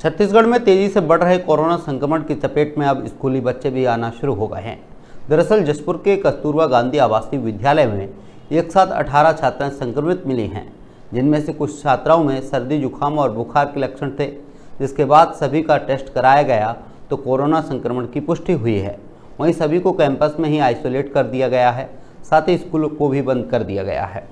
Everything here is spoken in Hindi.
छत्तीसगढ़ में तेज़ी से बढ़ रहे कोरोना संक्रमण की चपेट में अब स्कूली बच्चे भी आना शुरू हो गए हैं। दरअसल जसपुर के कस्तूरबा गांधी आवासीय विद्यालय में एक साथ 18 छात्राएँ संक्रमित मिली हैं, जिनमें से कुछ छात्राओं में सर्दी, जुकाम और बुखार के लक्षण थे। जिसके बाद सभी का टेस्ट कराया गया तो कोरोना संक्रमण की पुष्टि हुई है। वहीं सभी को कैंपस में ही आइसोलेट कर दिया गया है, साथ ही स्कूल को भी बंद कर दिया गया है।